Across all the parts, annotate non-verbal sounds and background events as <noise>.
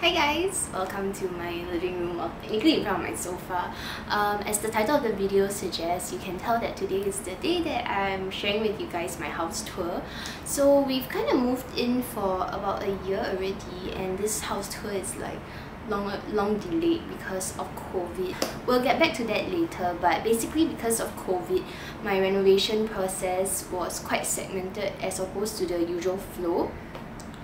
Hi guys! Welcome to my living room, or technically in front of my sofa. Um, as the title of the video suggests, you can tell that today is the day that I'm sharing with you guys my house tour. So we've kind of moved in for about a year already and this house tour is like long, long delayed because of COVID. We'll get back to that later but basically because of COVID, my renovation process was quite segmented as opposed to the usual flow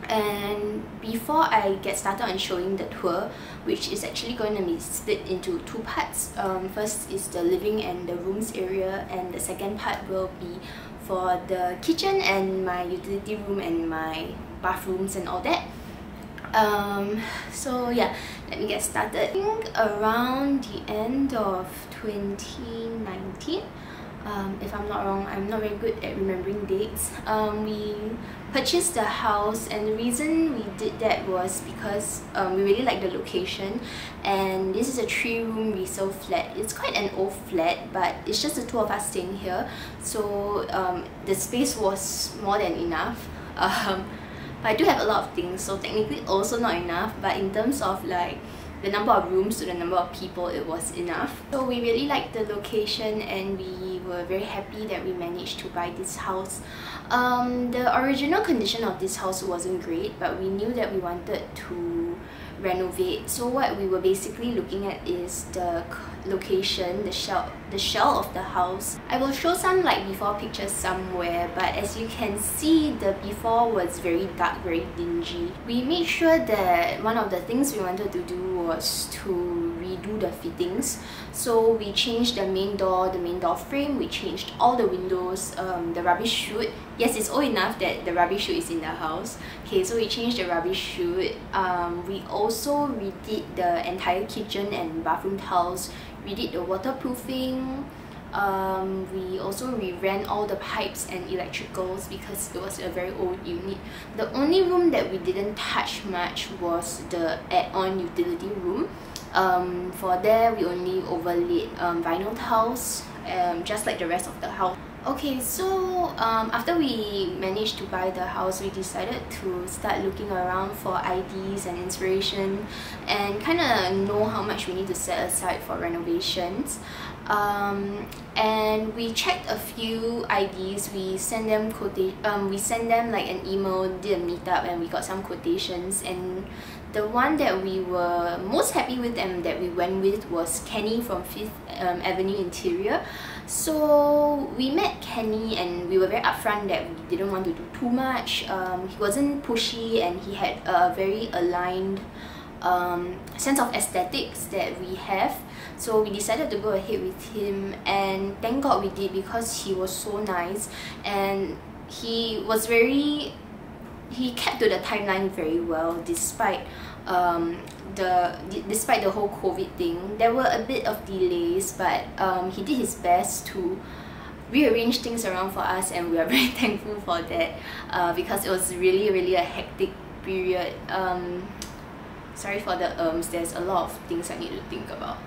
and before I get started on showing the tour which is actually going to be split into two parts um, first is the living and the rooms area and the second part will be for the kitchen and my utility room and my bathrooms and all that. Um, so yeah let me get started. I think around the end of 2019 um, if I'm not wrong I'm not very good at remembering dates. Um, we purchased the house and the reason we did that was because um, we really like the location and this is a three room resale flat. It's quite an old flat but it's just the two of us staying here. So um, the space was more than enough. <laughs> Um, but I do have a lot of things so technically also not enough. But in terms of like the number of rooms to the number of people it was enough. So we really liked the location and we were very happy that we managed to buy this house. Um, the original condition of this house wasn't great but we knew that we wanted to renovate. So what we were basically looking at is the location the shell the shell of the house. I will show some like before pictures somewhere but as you can see the before was very dark very dingy. We made sure that one of the things we wanted to do was to redo the fittings. So we changed the main door the main door frame. We changed all the windows um, the rubbish chute. Yes it's old enough that the rubbish chute is in the house. Okay so we changed the rubbish chute. Um, we also redid the entire kitchen and bathroom tiles. We did the waterproofing um, we also re-ran all the pipes and electricals because it was a very old unit. The only room that we didn't touch much was the add-on utility room. Um, for there, we only overlaid um, vinyl tiles, um, just like the rest of the house. Okay, so um, after we managed to buy the house, we decided to start looking around for ideas and inspiration and kind of know how much we need to set aside for renovations. Um, and we checked a few IDs. We sent them quote um, we sent them like an email, did a meetup, and we got some quotations. And the one that we were most happy with and that we went with was Kenny from Fifth um, Avenue Interior. So we met Kenny and we were very upfront that we didn't want to do too much. Um, he wasn't pushy and he had a very aligned um, sense of aesthetics that we have. So we decided to go ahead with him and thank god we did because he was so nice. And he was very he kept to the timeline very well despite um, the despite the whole COVID thing. There were a bit of delays but um, he did his best to rearrange things around for us and we are <laughs> very thankful for that uh, because it was really really a hectic period. Um, sorry for the ums. There's a lot of things I need to think about.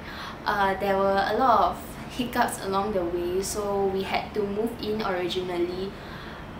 Uh, there were a lot of hiccups along the way so we had to move in originally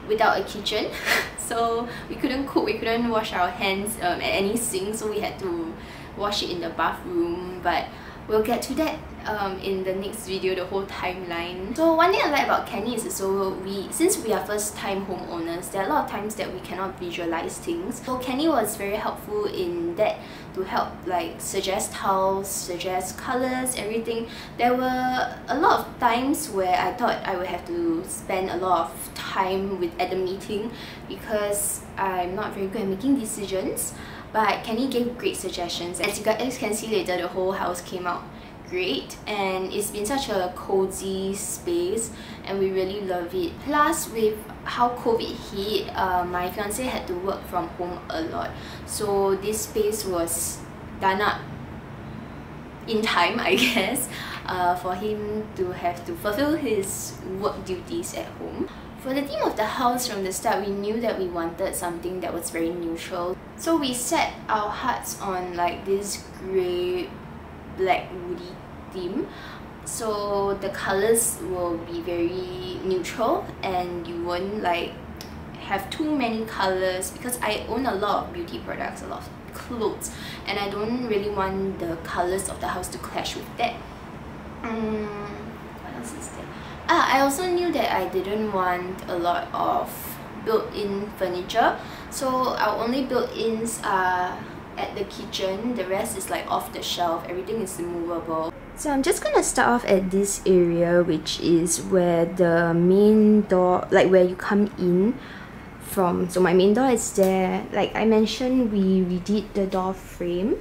without a kitchen. <laughs> So we couldn't cook we couldn't wash our hands um, at any sink so we had to wash it in the bathroom. But we'll get to that um, in the next video, the whole timeline. So one thing I like about Kenny is so we, since we are first time homeowners, there are a lot of times that we cannot visualize things. So Kenny was very helpful in that to help like suggest tiles, suggest colors, everything. There were a lot of times where I thought I would have to spend a lot of time with at the meeting because I'm not very good at making decisions but Kenny gave great suggestions. As you guys can see later, the whole house came out great and it's been such a cozy space and we really love it. Plus with how COVID hit, uh, my fiance had to work from home a lot. So this space was done up in time, <laughs> I guess, uh, for him to have to fulfill his work duties at home. For the theme of the house from the start, we knew that we wanted something that was very neutral. So we set our hearts on like this grey, black woody theme. So the colors will be very neutral and you won't like have too many colors because I own a lot of beauty products, a lot of clothes and I don't really want the colors of the house to clash with that um, what else is there ah I also knew that I didn't want a lot of built-in furniture. So our only built-ins are at the kitchen. The rest is like off the shelf. Everything is removable. So I'm just gonna start off at this area which is where the main door like where you come in from. So my main door is there. Like I mentioned we redid the door frame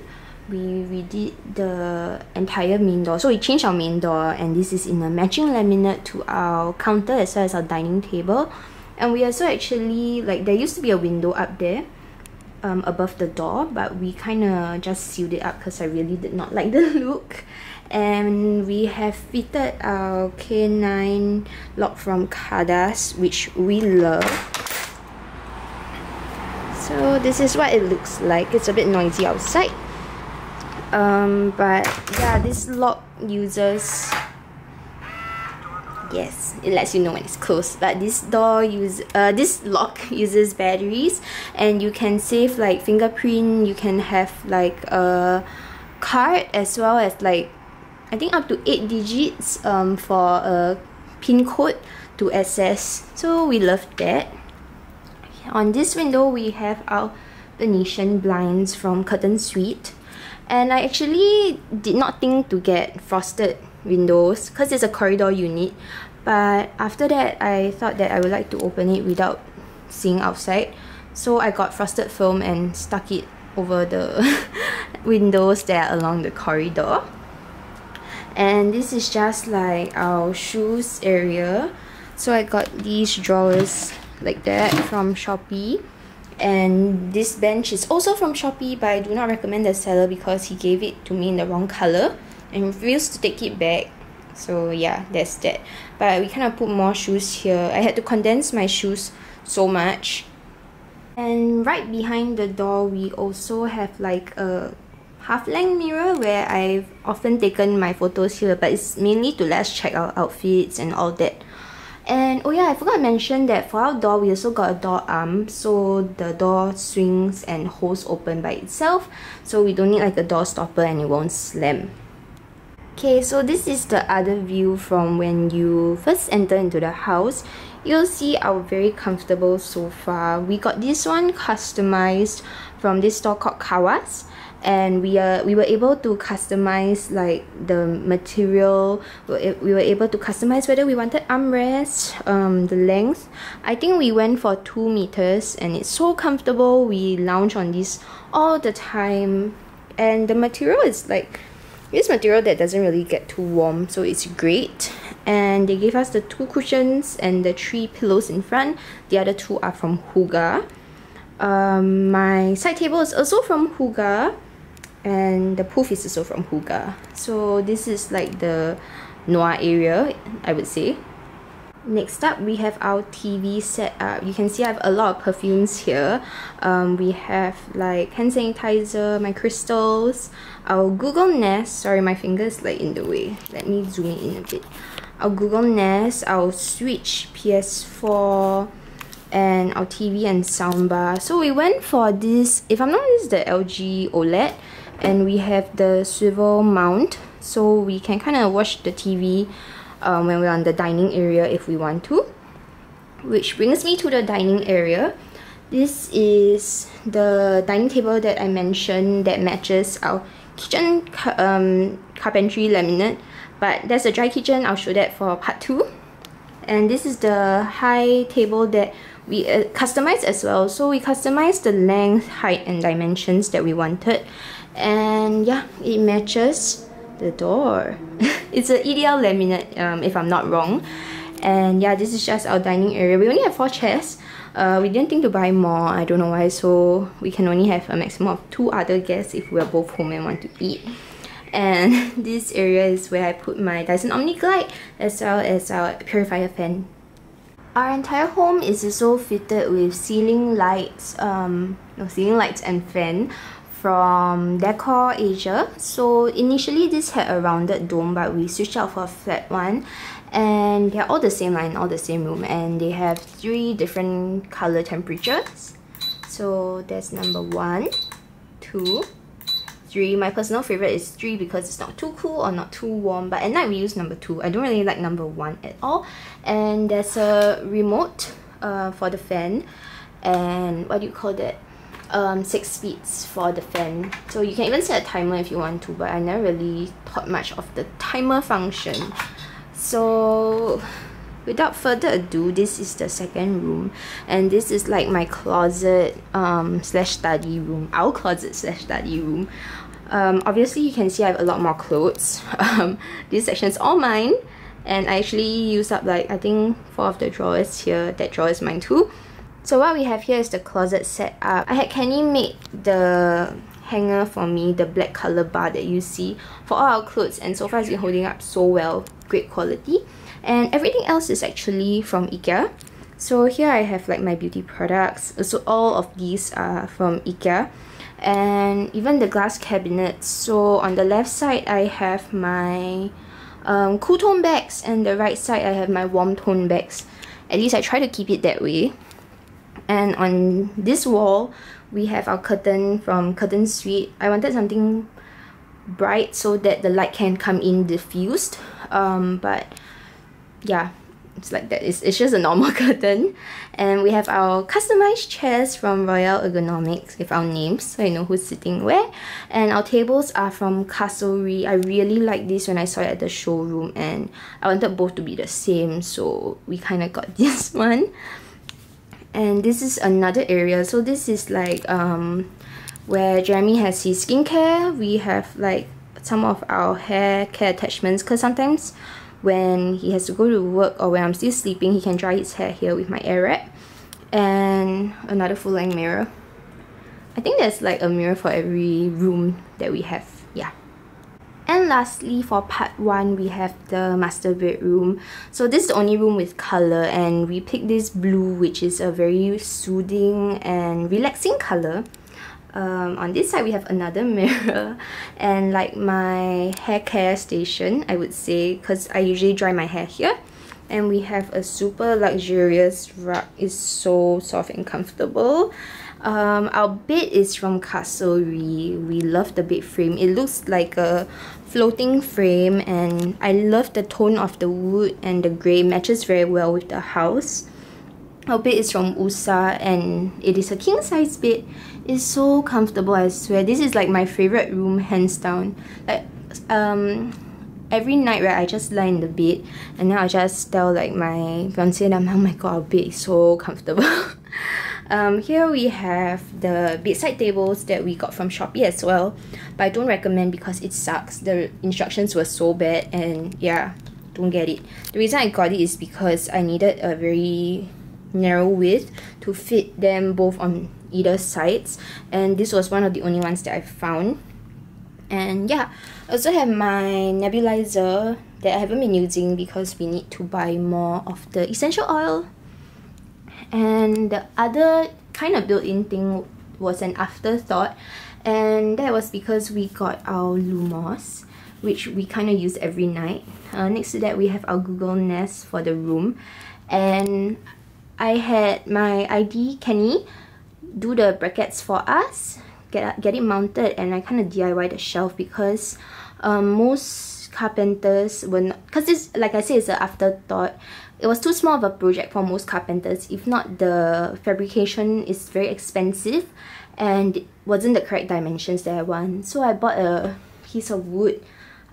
we redid the entire main door. So we changed our main door and this is in a matching laminate to our counter as well as our dining table. And we also actually like there used to be a window up there um, above the door but we kind of just sealed it up because I really did not <laughs> like the look. And we have fitted our K9 lock from Kaadas which we love. So this is what it looks like. It's a bit noisy outside um, but yeah this lock uses yes it lets you know when it's closed. But this door use uh, this lock <laughs> uses batteries and you can save like fingerprint. You can have like a card as well as like I think up to 8 digits um, for a pin code to access. So we love that. On this window we have our Venetian blinds from Curtain Suite and I actually did not think to get frosted windows because it's a corridor unit. But after that I thought that I would like to open it without seeing outside. So I got frosted film and stuck it over the <laughs> windows there along the corridor. And this is just like our shoes area. So I got these drawers like that from Shopee and this bench is also from Shopee but I do not recommend the seller because he gave it to me in the wrong color and refused to take it back. So yeah that's that. But we kind of put more shoes here. I had to condense my shoes so much. And right behind the door we also have like a half-length mirror where I've often taken my photos here but it's mainly to us check our outfits and all that and oh yeah, I forgot to mention that for our door, we also got a door arm. So the door swings and holds open by itself. So we don't need like a door stopper and it won't slam. Okay, so this is the other view from when you first enter into the house. You'll see our very comfortable sofa. We got this one customized from this store called Kawas and we are we were able to customize like the material. We were able to customize whether we wanted armrest um the length. I think we went for two meters and it's so comfortable. We lounge on this all the time. And the material is like this material that doesn't really get too warm so it's great. And they gave us the two cushions and the three pillows in front. The other two are from Hooga. Um, my side table is also from Hooga and the poof is also from Hooga. So this is like the Noir area, I would say. Next up, we have our TV set up. You can see I have a lot of perfumes here. Um, we have like hand sanitizer, my crystals, our Google Nest. Sorry, my finger's like in the way. Let me zoom in a bit. Our Google Nest, our Switch PS4, and our TV and soundbar. So we went for this, if I'm not is the LG OLED and we have the swivel mount. So we can kind of watch the TV um, when we're on the dining area if we want to. Which brings me to the dining area. This is the dining table that I mentioned that matches our kitchen um, carpentry laminate. But there's a dry kitchen. I'll show that for part 2 and this is the high table that we uh, customized as well. So we customized the length height and dimensions that we wanted. And yeah it matches the door. <laughs> It's an EDL laminate um, if I'm not wrong. And yeah this is just our dining area. We only have four chairs. Uh, we didn't think to buy more. I don't know why. So we can only have a maximum of two other guests if we're both home and want to eat. And <laughs> this area is where I put my Dyson OmniGlide as well as our purifier fan our entire home is also fitted with ceiling lights um, no, ceiling lights and fan from Decor Asia. So initially this had a rounded dome but we switched out for a flat one and they're all the same line, all the same room and they have three different color temperatures. So that's number one, two, 3. My personal favorite is 3 because it's not too cool or not too warm. But at night we use number 2. I don't really like number 1 at all. And there's a remote uh, for the fan. And what do you call that? Um, 6 speeds for the fan. So you can even set a timer if you want to. But I never really thought much of the timer function. So without further ado this is the second room and this is like my closet um slash study room our closet slash study room. Um obviously you can see i have a lot more clothes. <laughs> Um this section is all mine and i actually use up like i think four of the drawers here that drawer is mine too. So what we have here is the closet set up. I had kenny make the hanger for me the black color bar that you see for all our clothes and so far it's been holding up so well. Great quality and everything else is actually from IKEA. So here I have like my beauty products. So all of these are from IKEA. And even the glass cabinets. So on the left side I have my um, cool tone bags. And the right side I have my warm tone bags. At least I try to keep it that way. And on this wall we have our curtain from Curtain Suite I wanted something bright so that the light can come in diffused. Um, but yeah it's like that. It's, it's just a normal <laughs> curtain. And we have our customized chairs from Royale Ergonomics with our names so you know who's sitting where. And our tables are from Castlery I really like this when I saw it at the showroom and I wanted both to be the same so we kind of got <laughs> this one. And this is another area. So this is like um where Jeremy has his skincare. We have like some of our hair care attachments because sometimes when he has to go to work or when I'm still sleeping, he can dry his hair here with my Airwrap. And another full-length mirror. I think there's like a mirror for every room that we have. Yeah. And lastly, for part 1, we have the master bedroom. So this is the only room with color and we picked this blue which is a very soothing and relaxing color um, on this side we have another <laughs> mirror and like my hair care station I would say because I usually dry my hair here and we have a super luxurious rug it's so soft and comfortable um, our bed is from Castlery. We love the bed frame. It looks like a floating frame and I love the tone of the wood and the grey matches very well with the house. Our bed is from Woosa and it is a king size bed. It's so comfortable, I swear. This is like my favorite room, hands down. Like, um, every night, right, I just lie in the bed and then I just tell like my fiance, that, oh my god, our bed is so comfortable. <laughs> um, here we have the bedside tables that we got from Shopee as well, but I don't recommend because it sucks. The instructions were so bad and yeah, don't get it. The reason I got it is because I needed a very narrow width to fit them both on either sides and this was one of the only ones that I found. And yeah I also have my nebulizer that I haven't been using because we need to buy more of the essential oil. And the other kind of built-in thing was an afterthought. And that was because we got our Lumos which we kind of use every night. Uh, next to that we have our Google Nest for the room. And I had my ID Kenny do the brackets for us, get, get it mounted and I kind of DIY the shelf because um, most carpenters were not, because this, like I said, it's an afterthought. It was too small of a project for most carpenters. If not, the fabrication is very expensive and wasn't the correct dimensions that I want. So I bought a piece of wood.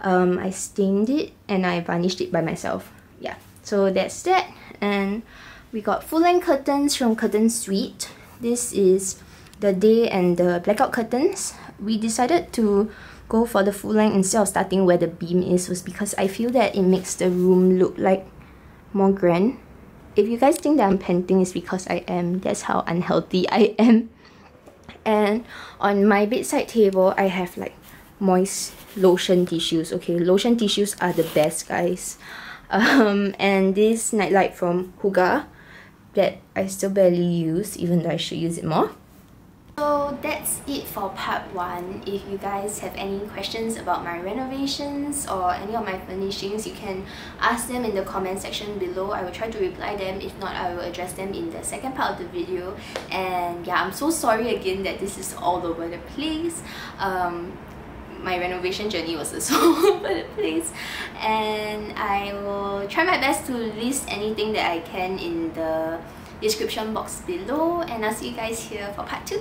Um, I stained it and I varnished it by myself. Yeah, so that's that. And we got full-length curtains from Curtain Suite. This is the day and the blackout curtains. We decided to go for the full length instead of starting where the beam is was because I feel that it makes the room look like more grand. If you guys think that I'm panting, it's because I am. That's how unhealthy I am. And on my bedside table, I have like moist lotion tissues. Okay, lotion tissues are the best, guys. <laughs> Um, and this nightlight from Hooga that I still barely use even though I should use it more. So that's it for part 1. If you guys have any questions about my renovations or any of my furnishings, you can ask them in the comment section below. I will try to reply them. If not, I will address them in the second part of the video. And yeah, I'm so sorry again that this is all over the place. Um, my renovation journey was also <laughs> over the place. And I will try my best to list anything that I can in the description box below. And I'll see you guys here for part 2